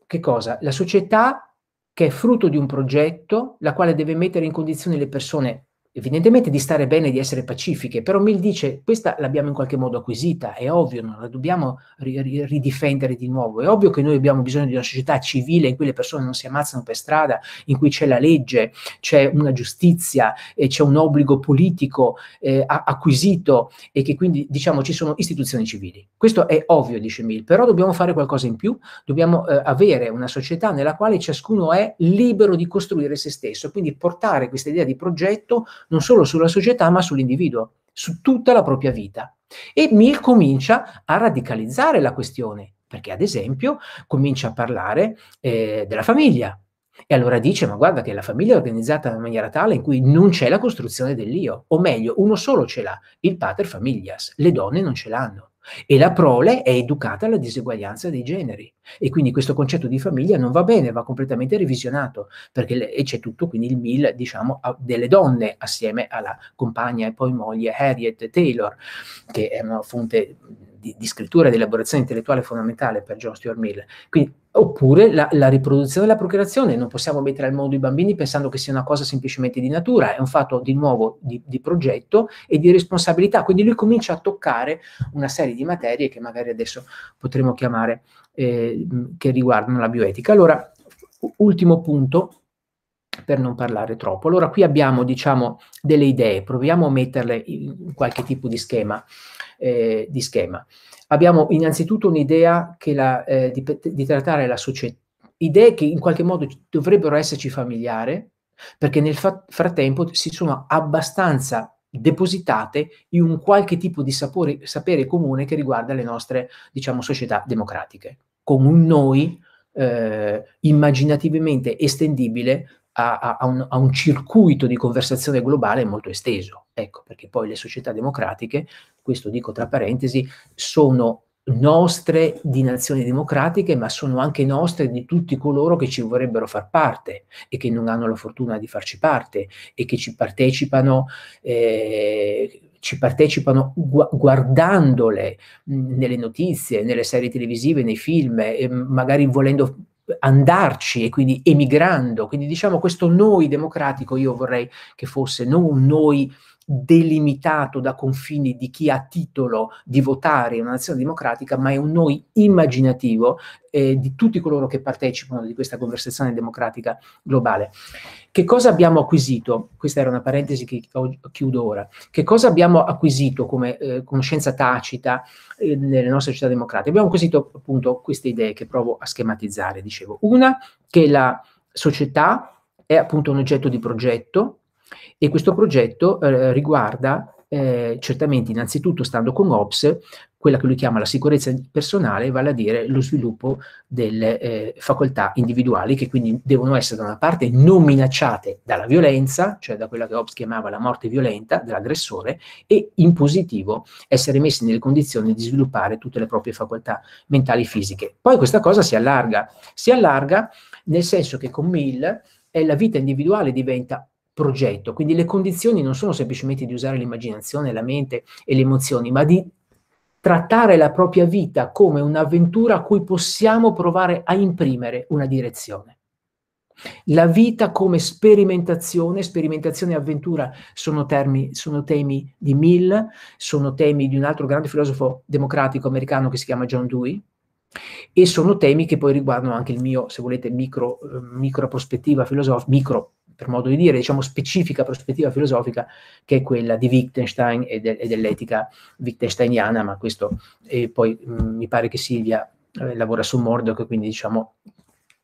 che cosa? La società che è frutto di un progetto, la quale deve mettere in condizione le persone evidentemente di stare bene, di essere pacifiche, però Mill dice questa l'abbiamo in qualche modo acquisita, è ovvio, non la dobbiamo ri- ridifendere di nuovo, è ovvio che noi abbiamo bisogno di una società civile in cui le persone non si ammazzano per strada, in cui c'è la legge, c'è una giustizia, e c'è un obbligo politico eh, acquisito e che quindi diciamo ci sono istituzioni civili. Questo è ovvio, dice Mill, però dobbiamo fare qualcosa in più, dobbiamo eh, avere una società nella quale ciascuno è libero di costruire se stesso, quindi portare questa idea di progetto non solo sulla società ma sull'individuo, su tutta la propria vita. E Mill comincia a radicalizzare la questione, perché ad esempio comincia a parlare eh, della famiglia. E allora dice, ma guarda che la famiglia è organizzata in maniera tale in cui non c'è la costruzione dell'io, o meglio, uno solo ce l'ha, il pater familias, le donne non ce l'hanno. E la prole è educata alla diseguaglianza dei generi. E quindi questo concetto di famiglia non va bene, va completamente revisionato, perché le, e c'è tutto quindi il mill, diciamo, a, delle donne assieme alla compagna e poi moglie Harriet Taylor, che è una fonte di, di scrittura e di elaborazione intellettuale fondamentale per John Stuart Mill. Quindi, oppure la, la riproduzione e la procreazione, non possiamo mettere al mondo i bambini pensando che sia una cosa semplicemente di natura, è un fatto di nuovo di, di progetto e di responsabilità. Quindi lui comincia a toccare una serie di materie che magari adesso potremo chiamare eh, che riguardano la bioetica. Allora, ultimo punto, per non parlare troppo. Allora qui abbiamo diciamo delle idee, proviamo a metterle in qualche tipo di schema eh, di schema. Abbiamo innanzitutto un'idea eh, di, di, trattare la società, idee che in qualche modo dovrebbero esserci familiari, perché nel frattempo si sono abbastanza depositate in un qualche tipo di sapore, sapere comune che riguarda le nostre, diciamo, società democratiche, con un noi eh, immaginativamente estendibile a, a, un, a, un, circuito di conversazione globale molto esteso. Ecco, perché poi le società democratiche, questo dico tra parentesi, sono nostre di nazioni democratiche, ma sono anche nostre di tutti coloro che ci vorrebbero far parte e che non hanno la fortuna di farci parte e che ci partecipano, eh, ci partecipano gu- guardandole nelle notizie, nelle serie televisive, nei film, magari volendo andarci e quindi emigrando. Quindi diciamo questo noi democratico io vorrei che fosse non un noi delimitato da confini di chi ha titolo di votare in una nazione democratica, ma è un noi immaginativo eh, di tutti coloro che partecipano di questa conversazione democratica globale. Che cosa abbiamo acquisito? Questa era una parentesi che chiudo ora. Che cosa abbiamo acquisito come eh, conoscenza tacita eh, nelle nostre società democratiche? Abbiamo acquisito appunto queste idee che provo a schematizzare, dicevo. Una, che la società è appunto un oggetto di progetto, e questo progetto eh, riguarda eh, certamente innanzitutto stando con Ops quella che lui chiama la sicurezza personale, vale a dire lo sviluppo delle eh, facoltà individuali che quindi devono essere da una parte non minacciate dalla violenza, cioè da quella che Hobbes chiamava la morte violenta dell'aggressore, e in positivo essere messi nelle condizioni di sviluppare tutte le proprie facoltà mentali e fisiche. Poi questa cosa si allarga, si allarga nel senso che con Mill eh, la vita individuale diventa progetto. Quindi le condizioni non sono semplicemente di usare l'immaginazione, la mente e le emozioni, ma di trattare la propria vita come un'avventura a cui possiamo provare a imprimere una direzione. La vita come sperimentazione, sperimentazione e avventura sono, termi, sono temi di Mill, sono temi di un altro grande filosofo democratico americano che si chiama John Dewey, e sono temi che poi riguardano anche il mio, se volete, micro, eh, micro prospettiva filosofica, micro per modo di dire, diciamo specifica prospettiva filosofica che è quella di Wittgenstein e, de- e dell'etica wittgensteiniana, ma questo e poi mh, mm, mi pare che Silvia eh, lavora su Murdoch, quindi diciamo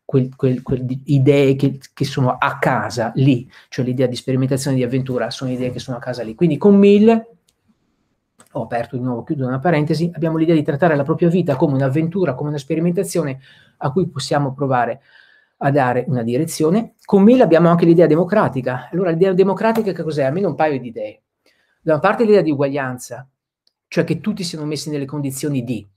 quel, quel, idee che, che, sono a casa lì, cioè l'idea di sperimentazione di avventura sono idee che sono a casa lì. Quindi con Mill, ho aperto di nuovo, chiudo una parentesi, abbiamo l'idea di trattare la propria vita come un'avventura, come una sperimentazione a cui possiamo provare a dare una direzione. Con Mill abbiamo anche l'idea democratica. Allora, l'idea democratica che cos'è? Almeno un paio di idee. Da una parte l'idea di uguaglianza, cioè che tutti siano messi nelle condizioni di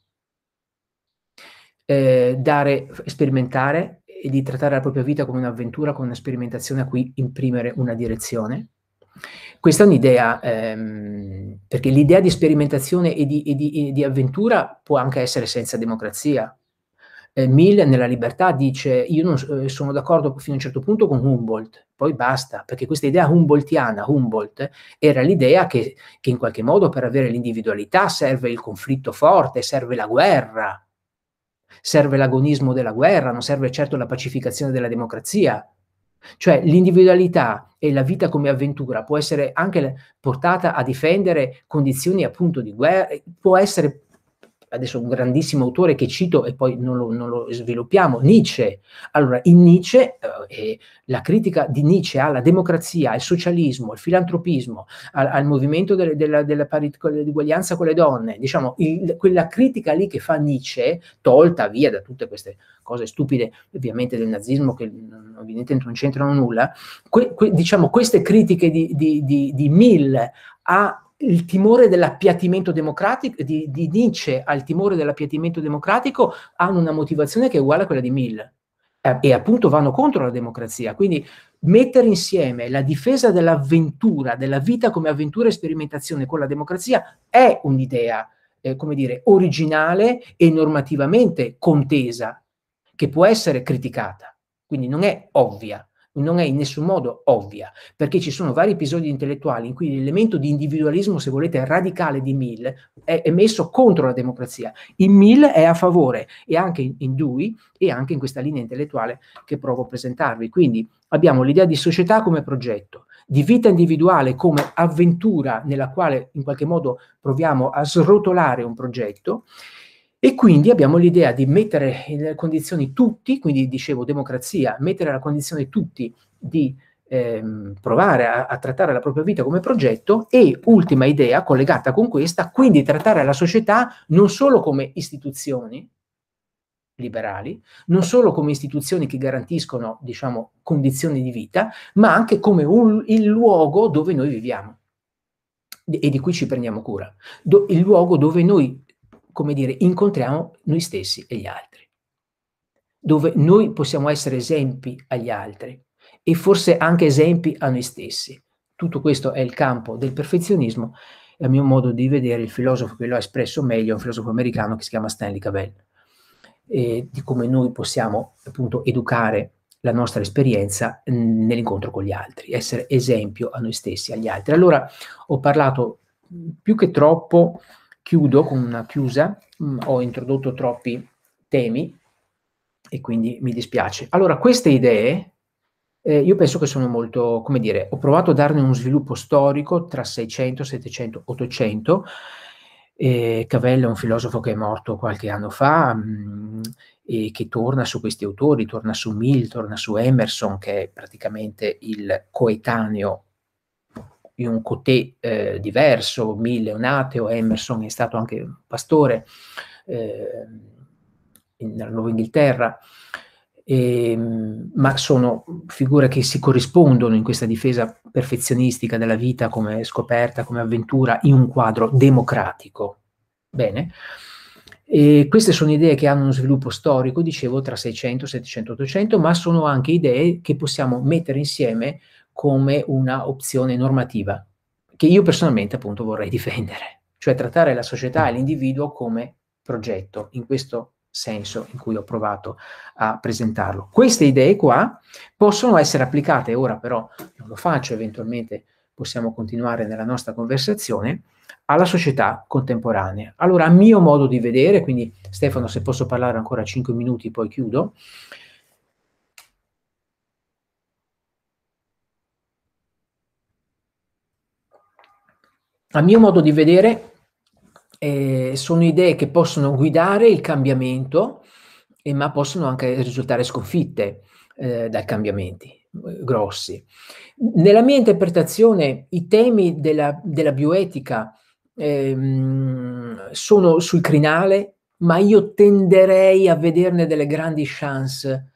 eh, dare, sperimentare e di trattare la propria vita come un'avventura, come una sperimentazione a cui imprimere una direzione. Questa è un'idea, ehm, perché l'idea di sperimentazione e di, e, di, e di avventura può anche essere senza democrazia, eh, Mill nella libertà dice io non, eh, sono d'accordo fino a un certo punto con Humboldt, poi basta, perché questa idea humboldtiana, Humboldt, era l'idea che, che in qualche modo per avere l'individualità serve il conflitto forte, serve la guerra, serve l'agonismo della guerra, non serve certo la pacificazione della democrazia. Cioè l'individualità e la vita come avventura può essere anche portata a difendere condizioni appunto di guerra, può essere adesso un grandissimo autore che cito e poi non lo, non lo sviluppiamo, Nietzsche. Allora, in Nietzsche, eh, la critica di Nietzsche alla democrazia, al socialismo, al filantropismo, al, al movimento de, de, de, della uguaglianza con le donne, diciamo, il, quella critica lì che fa Nietzsche, tolta via da tutte queste cose stupide, ovviamente del nazismo, che evidentemente non c'entrano nulla, que, que, diciamo, queste critiche di, di, di, di Mill a il timore dell'appiattimento democratico, di, di Nietzsche al timore dell'appiattimento democratico hanno una motivazione che è uguale a quella di Mill. Eh, e appunto vanno contro la democrazia. Quindi mettere insieme la difesa dell'avventura, della vita come avventura e sperimentazione con la democrazia è un'idea, eh, come dire, originale e normativamente contesa, che può essere criticata, quindi non è ovvia non è in nessun modo ovvia, perché ci sono vari episodi intellettuali in cui l'elemento di individualismo, se volete, radicale di Mill è, è messo contro la democrazia. In Mill è a favore, e anche in, in Dewey, e anche in questa linea intellettuale che provo a presentarvi. Quindi abbiamo l'idea di società come progetto, di vita individuale come avventura nella quale in qualche modo proviamo a srotolare un progetto, e quindi abbiamo l'idea di mettere in condizioni tutti, quindi dicevo democrazia, mettere alla condizione tutti di ehm, provare a, a, trattare la propria vita come progetto e ultima idea collegata con questa, quindi trattare la società non solo come istituzioni liberali, non solo come istituzioni che garantiscono, diciamo, condizioni di vita, ma anche come un, il luogo dove noi viviamo. E di cui ci prendiamo cura, Do, il luogo dove noi come dire, incontriamo noi stessi e gli altri, dove noi possiamo essere esempi agli altri e forse anche esempi a noi stessi. Tutto questo è il campo del perfezionismo e a mio modo di vedere il filosofo che lo ha espresso meglio è un filosofo americano che si chiama Stanley Cavell, e di come noi possiamo appunto educare la nostra esperienza nell'incontro con gli altri, essere esempio a noi stessi, agli altri. Allora ho parlato più che troppo chiudo con una chiusa, mh, mm, ho introdotto troppi temi e quindi mi dispiace. Allora, queste idee eh, io penso che sono molto, come dire, ho provato a darne uno sviluppo storico tra 600, 700, 800. Eh, Cavell è un filosofo che è morto qualche anno fa mh, mm, e che torna su questi autori, torna su Mill, torna su Emerson, che è praticamente il coetaneo in un cotè eh, diverso, Mill è un ateo, Emerson è stato anche un pastore eh, nella Nuova Inghilterra, e, ma sono figure che si corrispondono in questa difesa perfezionistica della vita come scoperta, come avventura, in un quadro democratico. Bene. E queste sono idee che hanno uno sviluppo storico, dicevo, tra 600, 700, 800, ma sono anche idee che possiamo mettere insieme come una opzione normativa, che io personalmente appunto vorrei difendere, cioè trattare la società e l'individuo come progetto, in questo senso in cui ho provato a presentarlo. Queste idee qua possono essere applicate, ora però non lo faccio, eventualmente possiamo continuare nella nostra conversazione, alla società contemporanea. Allora, a mio modo di vedere, quindi Stefano, se posso parlare ancora 5 minuti, poi chiudo, a mio modo di vedere, eh, sono idee che possono guidare il cambiamento, eh, ma possono anche risultare sconfitte eh, dai cambiamenti eh, grossi. Nella mia interpretazione, i temi della, della bioetica ehm, sono sul crinale, ma io tenderei a vederne delle grandi chance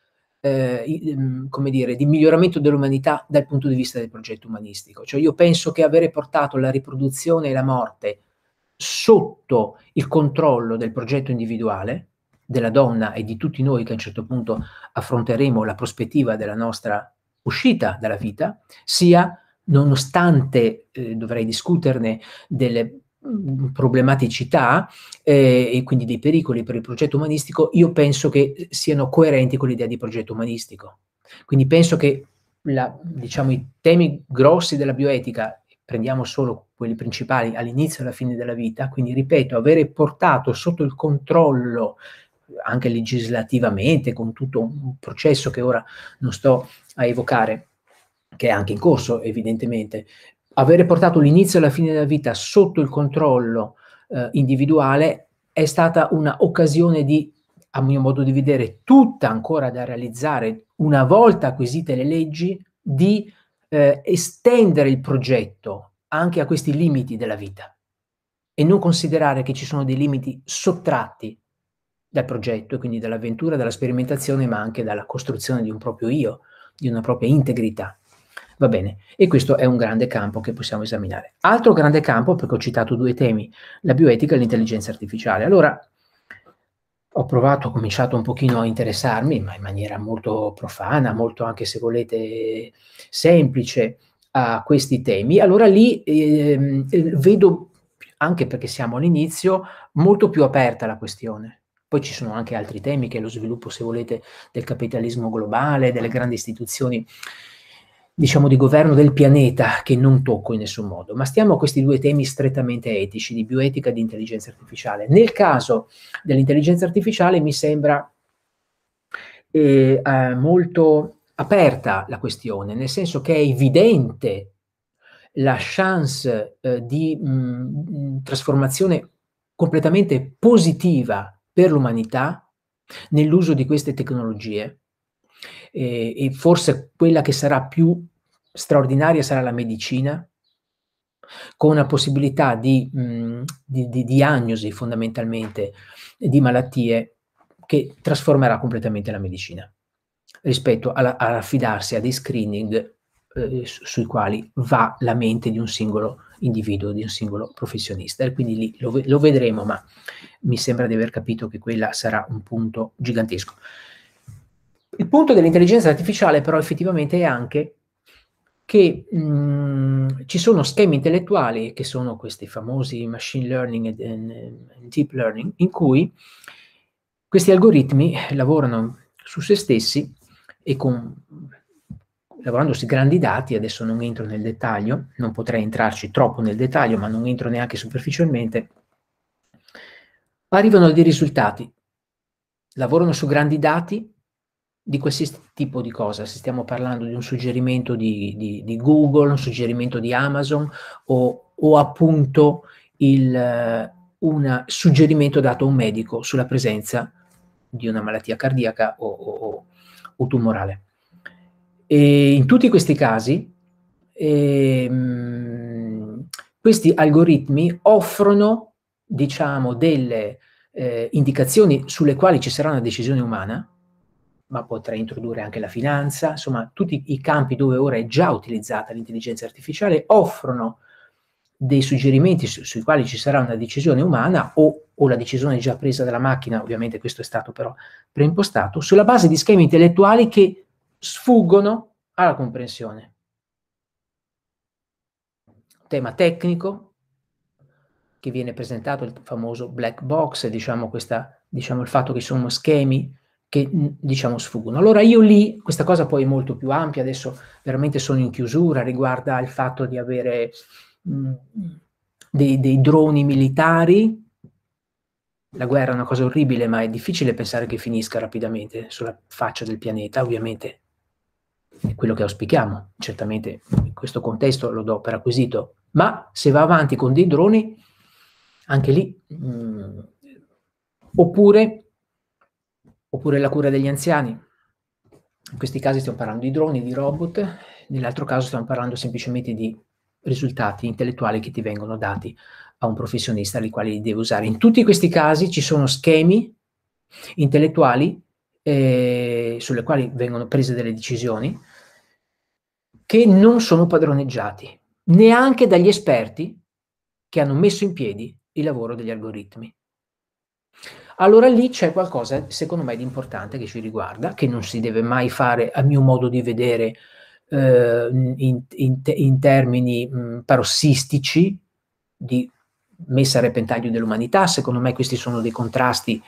eh, mm, come dire, di miglioramento dell'umanità dal punto di vista del progetto umanistico. Cioè io penso che avere portato la riproduzione e la morte sotto il controllo del progetto individuale, della donna e di tutti noi che a un certo punto affronteremo la prospettiva della nostra uscita dalla vita, sia, nonostante eh, dovrei discuterne delle problematicità eh, e quindi dei pericoli per il progetto umanistico, io penso che siano coerenti con l'idea di progetto umanistico. Quindi penso che la, diciamo, i temi grossi della bioetica, prendiamo solo quelli principali all'inizio e alla fine della vita, quindi ripeto, avere portato sotto il controllo anche legislativamente, con tutto un processo che ora non sto a evocare, che è anche in corso evidentemente, avere portato l'inizio e la fine della vita sotto il controllo eh, individuale è stata un'occasione di, a mio modo di vedere, tutta ancora da realizzare una volta acquisite le leggi, di eh, estendere il progetto anche a questi limiti della vita e non considerare che ci sono dei limiti sottratti dal progetto e quindi dall'avventura, dalla sperimentazione, ma anche dalla costruzione di un proprio io, di una propria integrità. Va bene, e questo è un grande campo che possiamo esaminare. Altro grande campo, perché ho citato due temi, la bioetica e l'intelligenza artificiale. Allora, ho provato, ho cominciato un pochino a interessarmi, ma in maniera molto profana, molto anche se volete semplice, a questi temi. Allora lì eh, vedo, anche perché siamo all'inizio, molto più aperta la questione. Poi ci sono anche altri temi, che è lo sviluppo, se volete, del capitalismo globale, delle grandi istituzioni, diciamo, di governo del pianeta, che non tocco in nessun modo. Ma stiamo a questi due temi strettamente etici, di bioetica e di intelligenza artificiale. Nel caso dell'intelligenza artificiale mi sembra eh, eh, molto aperta la questione, nel senso che è evidente la chance eh, di mh, mm, trasformazione completamente positiva per l'umanità nell'uso di queste tecnologie e, e forse quella che sarà più straordinaria sarà la medicina, con una possibilità di, mh, di, di, diagnosi fondamentalmente di malattie che trasformerà completamente la medicina rispetto all'affidarsi a dei screening eh, sui quali va la mente di un singolo individuo, di un singolo professionista. E quindi lì lo, lo vedremo, ma mi sembra di aver capito che quella sarà un punto gigantesco. Il punto dell'intelligenza artificiale però effettivamente è anche che mh, mm, ci sono schemi intellettuali, che sono questi famosi machine learning e deep learning, in cui questi algoritmi lavorano su se stessi e con lavorando grandi dati, adesso non entro nel dettaglio, non potrei entrarci troppo nel dettaglio, ma non entro neanche superficialmente, arrivano a dei risultati. Lavorano su grandi dati di qualsiasi tipo di cosa, se stiamo parlando di un suggerimento di, di, di Google, un suggerimento di Amazon o, o appunto un suggerimento dato a un medico sulla presenza di una malattia cardiaca o, o, o tumorale. E in tutti questi casi, ehm, questi algoritmi offrono, diciamo, delle eh, indicazioni sulle quali ci sarà una decisione umana, ma potrei introdurre anche la finanza, insomma, tutti i campi dove ora è già utilizzata l'intelligenza artificiale offrono dei suggerimenti su, sui quali ci sarà una decisione umana o, o, la decisione già presa dalla macchina, ovviamente questo è stato però preimpostato, sulla base di schemi intellettuali che sfuggono alla comprensione. Tema tecnico che viene presentato, il famoso black box, diciamo, questa, diciamo il fatto che sono schemi che diciamo sfuggono. Allora io lì, questa cosa poi è molto più ampia, adesso veramente sono in chiusura, riguarda il fatto di avere mh, dei, dei droni militari la guerra è una cosa orribile, ma è difficile pensare che finisca rapidamente sulla faccia del pianeta, ovviamente è quello che auspichiamo. Certamente in questo contesto lo do per acquisito, ma se va avanti con dei droni, anche lì, mh, oppure, oppure la cura degli anziani. In questi casi stiamo parlando di droni, di robot, nell'altro caso stiamo parlando semplicemente di risultati intellettuali che ti vengono dati a un professionista, li quali li deve usare. In tutti questi casi ci sono schemi intellettuali eh, sulle quali vengono prese delle decisioni che non sono padroneggiati neanche dagli esperti che hanno messo in piedi il lavoro degli algoritmi. Allora lì c'è qualcosa, secondo me, di importante che ci riguarda, che non si deve mai fare, a mio modo di vedere, eh, in, in, in, termini mh, parossistici di messa a repentaglio dell'umanità. Secondo me questi sono dei contrasti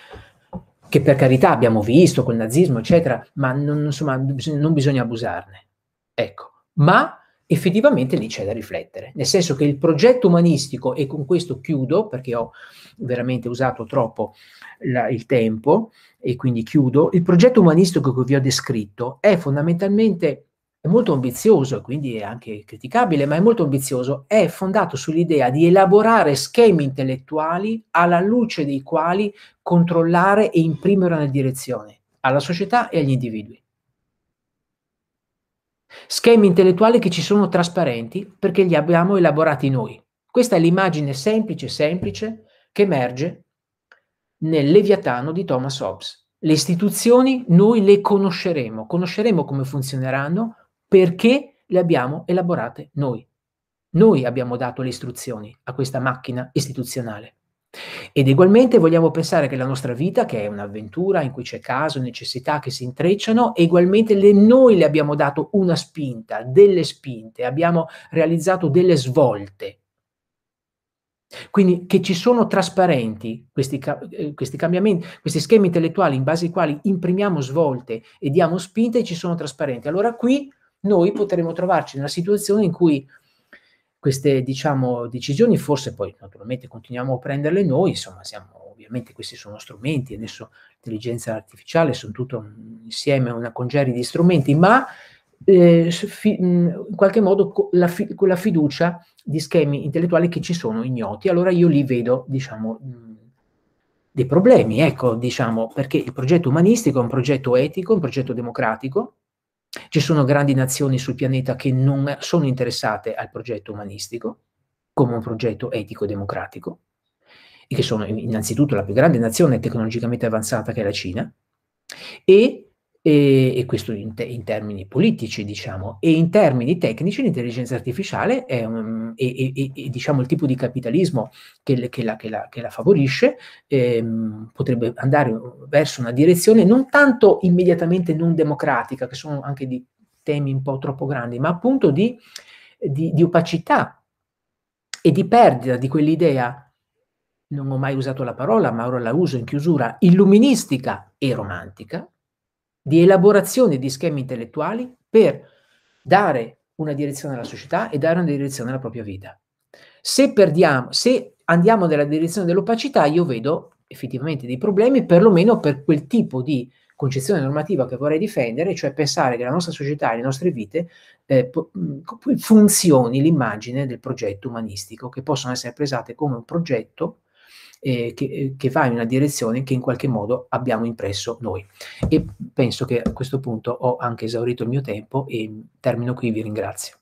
che per carità abbiamo visto col nazismo, eccetera, ma non, insomma, non bisogna abusarne. Ecco, ma effettivamente lì c'è da riflettere, nel senso che il progetto umanistico, e con questo chiudo perché ho veramente usato troppo la, il tempo e quindi chiudo, il progetto umanistico che vi ho descritto è fondamentalmente è molto ambizioso e quindi è anche criticabile, ma è molto ambizioso, è fondato sull'idea di elaborare schemi intellettuali alla luce dei quali controllare e imprimere una direzione alla società e agli individui. Schemi intellettuali che ci sono trasparenti perché li abbiamo elaborati noi. Questa è l'immagine semplice, semplice, che emerge nel Leviatano di Thomas Hobbes. Le istituzioni noi le conosceremo, conosceremo come funzioneranno perché le abbiamo elaborate noi. Noi abbiamo dato le istruzioni a questa macchina istituzionale. Ed ugualmente vogliamo pensare che la nostra vita, che è un'avventura in cui c'è caso, necessità che si intrecciano, e ugualmente le, noi le abbiamo dato una spinta, delle spinte, abbiamo realizzato delle svolte. Quindi che ci sono trasparenti questi, eh, questi cambiamenti, questi schemi intellettuali in base ai quali imprimiamo svolte e diamo spinte, ci sono trasparenti. Allora qui noi potremo trovarci nella situazione in cui queste diciamo, decisioni, forse poi naturalmente continuiamo a prenderle noi, insomma siamo, ovviamente questi sono strumenti, adesso l'intelligenza artificiale sono tutto insieme una congerie di strumenti, ma eh, fi, in qualche modo la, fi, con fiducia di schemi intellettuali che ci sono ignoti, allora io li vedo, diciamo, dei problemi, ecco, diciamo, perché il progetto umanistico è un progetto etico, un progetto democratico, ci sono grandi nazioni sul pianeta che non sono interessate al progetto umanistico come un progetto etico e democratico, e che sono innanzitutto la più grande nazione tecnologicamente avanzata che è la Cina, e e, e questo in, te, in, termini politici, diciamo, e in termini tecnici l'intelligenza artificiale è, un, è, è, è diciamo, il tipo di capitalismo che, che, la, che, la, che la, favorisce, ehm, potrebbe andare verso una direzione non tanto immediatamente non democratica, che sono anche di temi un po' troppo grandi, ma appunto di, di, di opacità e di perdita di quell'idea non ho mai usato la parola, ma ora la uso in chiusura, illuministica e romantica, di elaborazione di schemi intellettuali per dare una direzione alla società e dare una direzione alla propria vita. Se perdiamo, se andiamo nella direzione dell'opacità, io vedo effettivamente dei problemi, perlomeno per quel tipo di concezione normativa che vorrei difendere, cioè pensare che la nostra società e le nostre vite eh, funzioni l'immagine del progetto umanistico, che possono essere presate come un progetto eh, che, eh, che, va in una direzione che in qualche modo abbiamo impresso noi. E penso che a questo punto ho anche esaurito il mio tempo e termino qui, vi ringrazio.